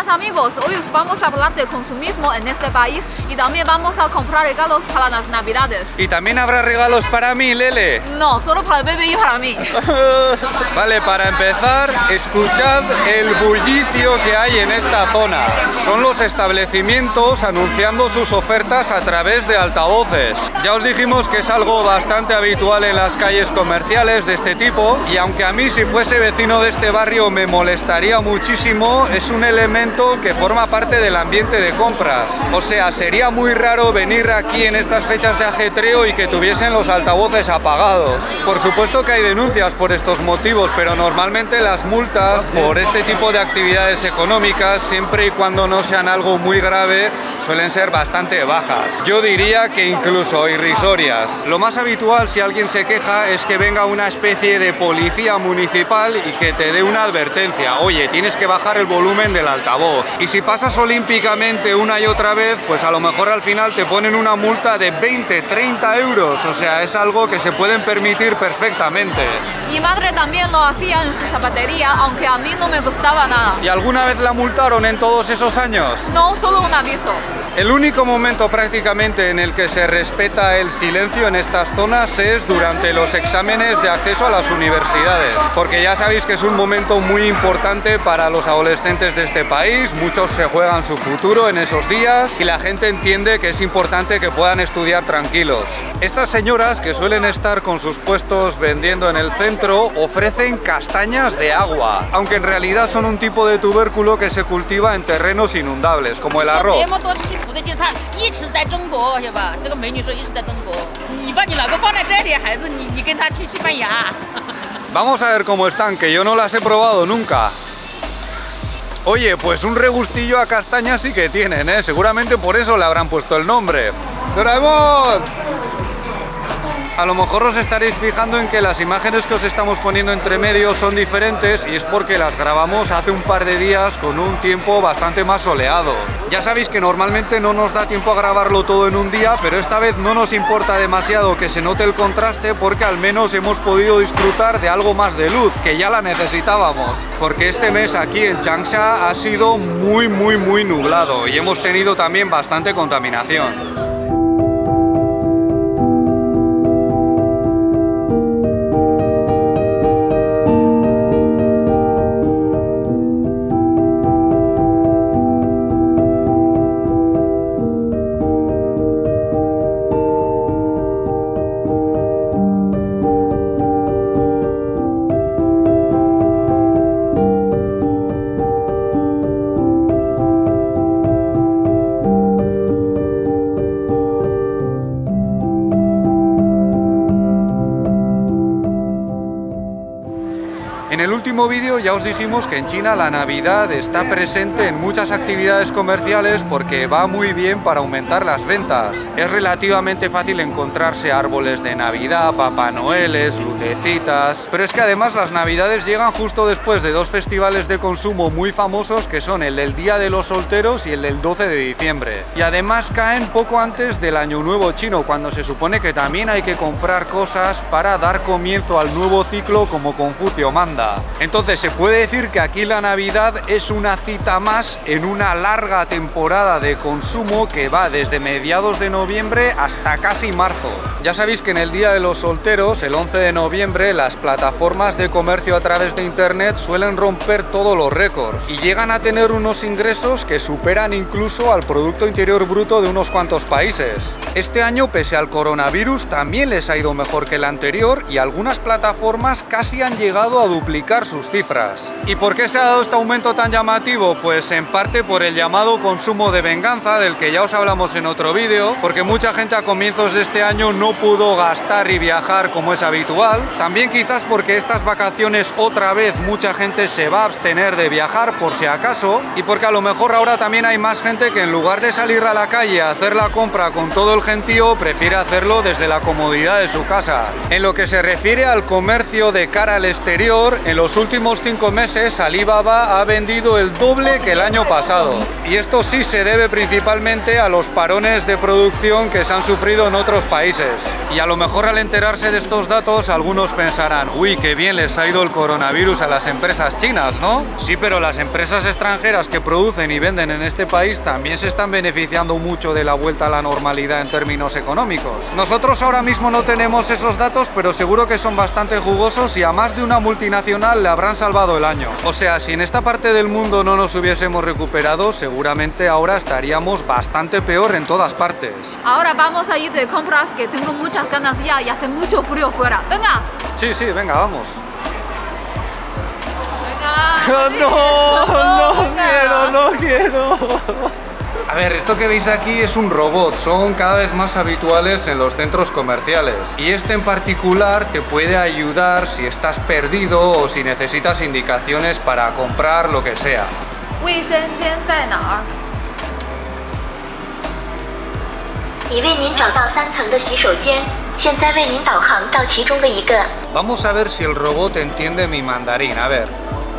buenas amigos, hoy os vamos a hablar de consumismo en este país y también vamos a comprar regalos para las navidades. Y también habrá regalos para mí, Lele. No, solo para el bebé y para mí. Vale, para empezar, escuchad el bullicio que hay en esta zona. Son los establecimientos anunciando sus ofertas a través de altavoces. Ya os dijimos que es algo bastante habitual en las calles comerciales de este tipo y aunque a mí si fuese vecino de este barrio me molestaría muchísimo, es un elemento que forma parte del ambiente de compras. O sea, sería muy raro venir aquí en estas fechas de ajetreo y que tuviesen los altavoces apagados. Por supuesto que hay denuncias por estos motivos, pero normalmente las multas por este tipo de actividades económicas, siempre y cuando no sean algo muy grave, suelen ser bastante bajas. Yo diría que incluso irrisorias. Lo más habitual si alguien se queja es que venga una especie de policía municipal y que te dé una advertencia. Oye, tienes que bajar el volumen del altavoz. Y si pasas olímpicamente una y otra vez, pues a lo mejor al final te ponen una multa de 20, 30 euros. O sea, es algo que se pueden permitir perfectamente. Mi madre también lo hacía en su zapatería, aunque a mí no me gustaba nada. ¿Y alguna vez la multaron en todos esos años? No, solo un aviso. El único momento prácticamente en el que se respeta el silencio en estas zonas es durante los exámenes de acceso a las universidades, porque ya sabéis que es un momento muy importante para los adolescentes de este país, muchos se juegan su futuro en esos días y la gente entiende que es importante que puedan estudiar tranquilos. Estas señoras que suelen estar con sus puestos vendiendo en el centro ofrecen castañas de agua, aunque en realidad son un tipo de tubérculo que se cultiva en terrenos inundables, como el arroz. Vamos a ver cómo están, que yo no las he probado nunca. Oye, pues un regustillo a castaña sí que tienen, ¿eh? Seguramente por eso le habrán puesto el nombre. ¡Doraemon! A lo mejor os estaréis fijando en que las imágenes que os estamos poniendo entre medio son diferentes y es porque las grabamos hace un par de días con un tiempo bastante más soleado. Ya sabéis que normalmente no nos da tiempo a grabarlo todo en un día, pero esta vez no nos importa demasiado que se note el contraste porque al menos hemos podido disfrutar de algo más de luz, que ya la necesitábamos. Porque este mes aquí en Changsha ha sido muy muy muy nublado y hemos tenido también bastante contaminación. Último vídeo ya os dijimos que en China la Navidad está presente en muchas actividades comerciales porque va muy bien para aumentar las ventas. Es relativamente fácil encontrarse árboles de Navidad, Papá Noeles, lucecitas... Pero es que además las Navidades llegan justo después de dos festivales de consumo muy famosos que son el del Día de los Solteros y el del 12 de diciembre. Y además caen poco antes del Año Nuevo chino, cuando se supone que también hay que comprar cosas para dar comienzo al nuevo ciclo como Confucio manda. Entonces se puede decir que aquí la Navidad es una cita más en una larga temporada de consumo que va desde mediados de noviembre hasta casi marzo. Ya sabéis que en el Día de los Solteros, el 11 de noviembre, las plataformas de comercio a través de Internet suelen romper todos los récords y llegan a tener unos ingresos que superan incluso al Producto Interior Bruto de unos cuantos países. Este año, pese al coronavirus, también les ha ido mejor que el anterior y algunas plataformas casi han llegado a duplicar sus cifras. ¿Y por qué se ha dado este aumento tan llamativo? Pues en parte por el llamado consumo de venganza, del que ya os hablamos en otro vídeo, porque mucha gente a comienzos de este año no pudo gastar y viajar como es habitual. También quizás porque estas vacaciones otra vez mucha gente se va a abstener de viajar por si acaso, y porque a lo mejor ahora también hay más gente que en lugar de salir a la calle a hacer la compra con todo el gentío, prefiere hacerlo desde la comodidad de su casa. En lo que se refiere al comercio de cara al exterior, en los últimos cinco meses Alibaba ha vendido el doble que el año pasado. Y esto sí se debe principalmente a los parones de producción que se han sufrido en otros países. Y a lo mejor al enterarse de estos datos algunos pensarán, uy, qué bien les ha ido el coronavirus a las empresas chinas, ¿no? Sí, pero las empresas extranjeras que producen y venden en este país también se están beneficiando mucho de la vuelta a la normalidad en términos económicos. Nosotros ahora mismo no tenemos esos datos, pero seguro que son bastante jugosos y a más de una multinacional le habrán salvado el año. O sea, si en esta parte del mundo no nos hubiésemos recuperado, seguramente ahora estaríamos bastante peor en todas partes. Ahora vamos a ir de compras que tengo muchas ganas ya y hace mucho frío fuera. Venga. Sí, sí, venga, vamos. Venga. no, no quiero, no quiero. A ver, esto que veis aquí es un robot, son cada vez más habituales en los centros comerciales. Y este en particular te puede ayudar si estás perdido o si necesitas indicaciones para comprar lo que sea. 卫生间在哪儿？已为您找到三层的洗手间，现在为您导航到其中的一个。 Vamos a ver si el robot entiende mi mandarín. A ver,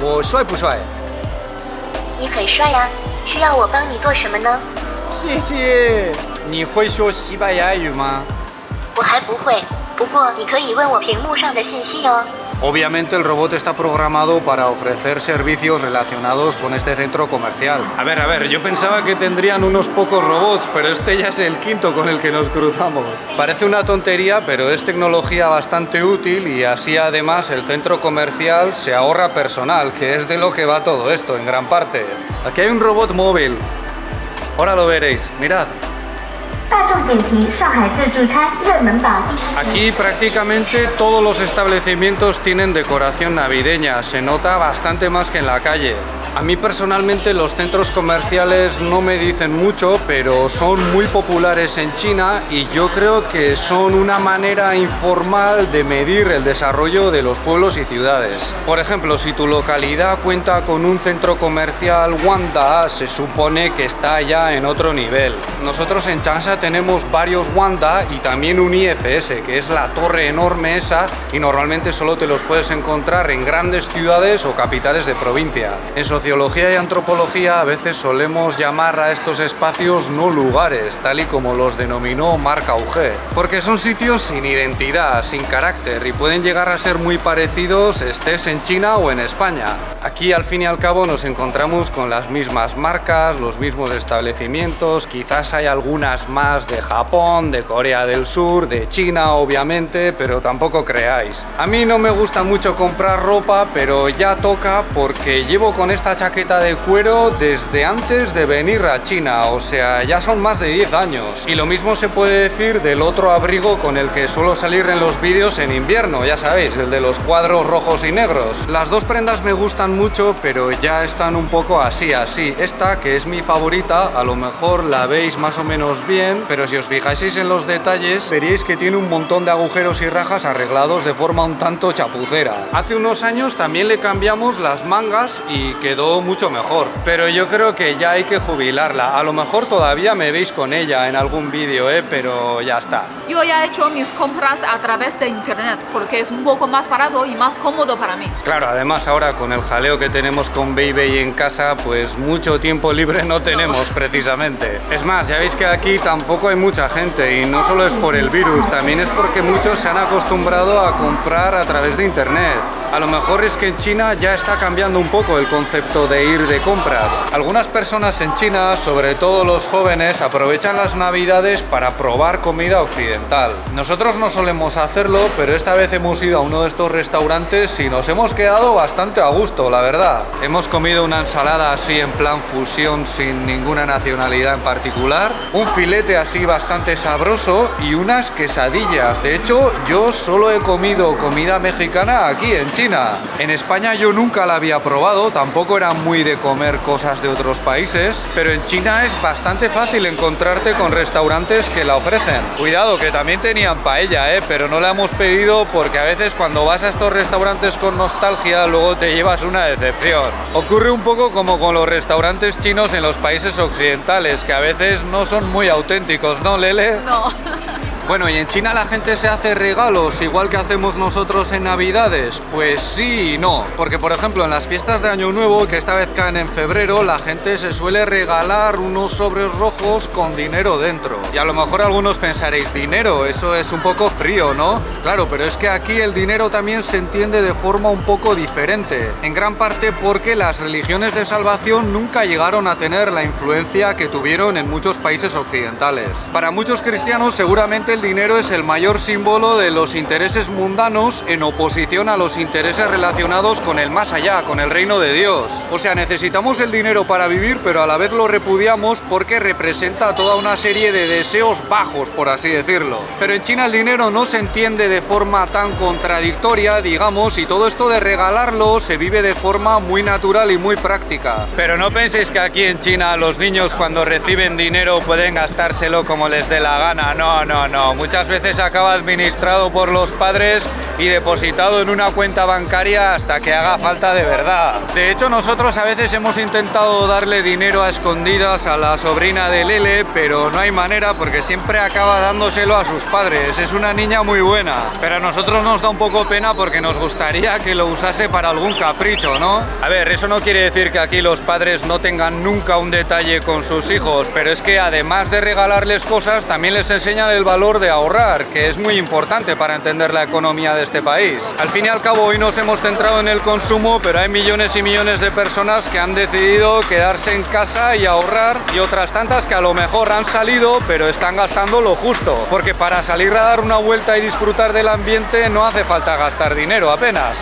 我帅不帅？你很帅呀、 需要我帮你做什么呢？谢谢。你会说西班牙语吗？我还不会，不过你可以问我屏幕上的信息哦。Obviamente el robot está programado para ofrecer servicios relacionados con este centro comercial. A ver, a ver, yo pensaba que tendrían unos pocos robots, pero este ya es el quinto con el que nos cruzamos. Parece una tontería, pero es tecnología bastante útil y así además el centro comercial se ahorra personal, que es de lo que va todo esto en gran parte. Aquí hay un robot móvil. Ahora lo veréis, mirad. Aquí prácticamente todos los establecimientos tienen decoración navideña, se nota bastante más que en la calle. A mí personalmente los centros comerciales no me dicen mucho, pero son muy populares en China y yo creo que son una manera informal de medir el desarrollo de los pueblos y ciudades. Por ejemplo, si tu localidad cuenta con un centro comercial Wanda, se supone que está ya en otro nivel. Nosotros en Changsha tenemos varios Wanda y también un IFS, que es la torre enorme esa, y normalmente solo te los puedes encontrar en grandes ciudades o capitales de provincia. Sociología y antropología a veces solemos llamar a estos espacios no lugares, tal y como los denominó Marc Auger, porque son sitios sin identidad, sin carácter y pueden llegar a ser muy parecidos estés en China o en España. Aquí al fin y al cabo nos encontramos con las mismas marcas, los mismos establecimientos, quizás hay algunas más de Japón, de Corea del Sur, de China obviamente, pero tampoco creáis. A mí no me gusta mucho comprar ropa, pero ya toca porque llevo con esta chaqueta de cuero desde antes de venir a China, o sea, ya son más de 10 años. Y lo mismo se puede decir del otro abrigo con el que suelo salir en los vídeos en invierno, ya sabéis, el de los cuadros rojos y negros. Las dos prendas me gustan mucho, pero ya están un poco así, así. Esta, que es mi favorita, a lo mejor la veis más o menos bien, pero si os fijáis en los detalles, veréis que tiene un montón de agujeros y rajas arreglados de forma un tanto chapucera. Hace unos años también le cambiamos las mangas y quedó mucho mejor, pero yo creo que ya hay que jubilarla. A lo mejor todavía me veis con ella en algún vídeo, ¿eh? pero ya está. Yo ya he hecho mis compras a través de internet porque es un poco más barato y más cómodo para mí. Claro, además ahora con el jaleo que tenemos con Baby en casa, pues mucho tiempo libre no tenemos precisamente. Es más, ya veis que aquí tampoco hay mucha gente y no solo es por el virus, también es porque muchos se han acostumbrado a comprar a través de internet. A lo mejor es que en China ya está cambiando un poco el concepto de ir de compras. Algunas personas en China, sobre todo los jóvenes, aprovechan las navidades para probar comida occidental. Nosotros no solemos hacerlo, pero esta vez hemos ido a uno de estos restaurantes y nos hemos quedado bastante a gusto, la verdad. Hemos comido una ensalada así en plan fusión sin ninguna nacionalidad en particular, un filete así bastante sabroso y unas quesadillas. De hecho, yo solo he comido comida mexicana aquí en China. En España yo nunca la había probado, tampoco era muy de comer cosas de otros países, pero en China es bastante fácil encontrarte con restaurantes que la ofrecen. Cuidado, que también tenían paella, ¿eh? pero no la hemos pedido porque a veces cuando vas a estos restaurantes con nostalgia luego te llevas una decepción. Ocurre un poco como con los restaurantes chinos en los países occidentales, que a veces no son muy auténticos, ¿no, Lele? No. Bueno, ¿y en China la gente se hace regalos igual que hacemos nosotros en Navidades? Pues sí y no. Porque, por ejemplo, en las fiestas de Año Nuevo, que esta vez caen en febrero, la gente se suele regalar unos sobres rojos con dinero dentro. Y a lo mejor algunos pensaréis, dinero, eso es un poco frío, ¿no? Claro, pero es que aquí el dinero también se entiende de forma un poco diferente. En gran parte porque las religiones de salvación nunca llegaron a tener la influencia que tuvieron en muchos países occidentales. Para muchos cristianos seguramente el dinero es el mayor símbolo de los intereses mundanos en oposición a los intereses relacionados con el más allá, con el reino de Dios. O sea, necesitamos el dinero para vivir, pero a la vez lo repudiamos porque representa toda una serie de deseos bajos, por así decirlo. Pero en China el dinero no se entiende de forma tan contradictoria, digamos, y todo esto de regalarlo se vive de forma muy natural y muy práctica. Pero no penséis que aquí en China los niños cuando reciben dinero pueden gastárselo como les dé la gana. No, no, no. Muchas veces acaba administrado por los padres y depositado en una cuenta bancaria hasta que haga falta de verdad. De hecho, nosotros a veces hemos intentado darle dinero a escondidas a la sobrina de Lele, pero no hay manera porque siempre acaba dándoselo a sus padres. Es una niña muy buena, pero a nosotros nos da un poco pena porque nos gustaría que lo usase para algún capricho, ¿no? A ver, eso no quiere decir que aquí los padres no tengan nunca un detalle con sus hijos, pero es que además de regalarles cosas, también les enseñan el valor de ahorrar, que es muy importante para entender la economía de este país. Al fin y al cabo, hoy nos hemos centrado en el consumo, pero hay millones y millones de personas que han decidido quedarse en casa y ahorrar, y otras tantas que a lo mejor han salido, pero están gastando lo justo, porque para salir a dar una vuelta y disfrutar del ambiente no hace falta gastar dinero apenas.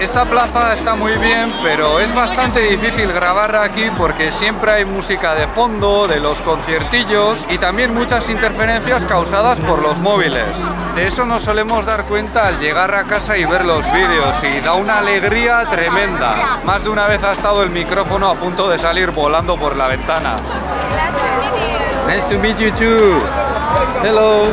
Esta plaza está muy bien, pero es bastante difícil grabar aquí porque siempre hay música de fondo, de los conciertillos y también muchas interferencias causadas por los móviles. De eso nos solemos dar cuenta al llegar a casa y ver los vídeos y da una alegría tremenda. Más de una vez ha estado el micrófono a punto de salir volando por la ventana. Nice to meet you too. Hello.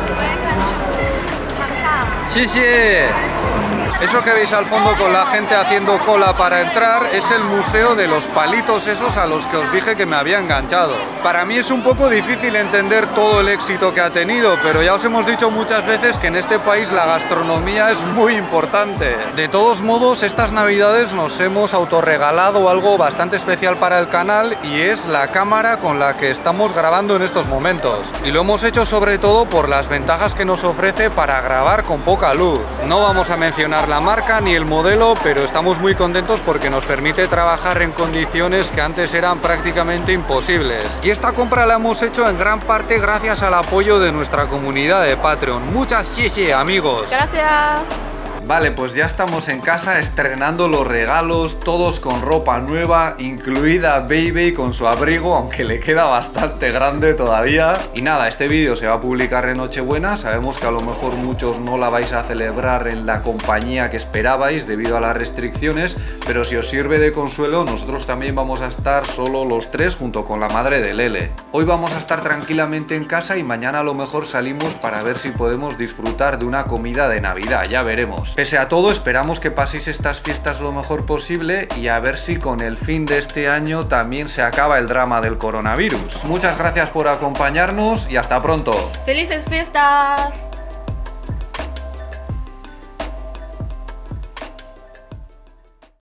Eso que veis al fondo con la gente haciendo cola para entrar es el museo de los palitos esos a los que os dije que me había enganchado. Para mí es un poco difícil entender todo el éxito que ha tenido, pero ya os hemos dicho muchas veces que en este país la gastronomía es muy importante. De todos modos, estas navidades nos hemos autorregalado algo bastante especial para el canal y es la cámara con la que estamos grabando en estos momentos. Y lo hemos hecho sobre todo por las ventajas que nos ofrece para grabar con poca luz. No vamos a mencionar la marca ni el modelo, pero estamos muy contentos porque nos permite trabajar en condiciones que antes eran prácticamente imposibles. Y esta compra la hemos hecho en gran parte gracias al apoyo de nuestra comunidad de Patreon. Muchas sí, amigos. Gracias. Vale, pues ya estamos en casa estrenando los regalos, todos con ropa nueva, incluida Baby con su abrigo, aunque le queda bastante grande todavía. Y nada, este vídeo se va a publicar en Nochebuena, sabemos que a lo mejor muchos no la vais a celebrar en la compañía que esperabais debido a las restricciones, pero si os sirve de consuelo, nosotros también vamos a estar solo los tres junto con la madre de Lele. Hoy vamos a estar tranquilamente en casa y mañana a lo mejor salimos para ver si podemos disfrutar de una comida de Navidad, ya veremos. Pese a todo, esperamos que paséis estas fiestas lo mejor posible y a ver si con el fin de este año también se acaba el drama del coronavirus. Muchas gracias por acompañarnos y hasta pronto. ¡Felices fiestas!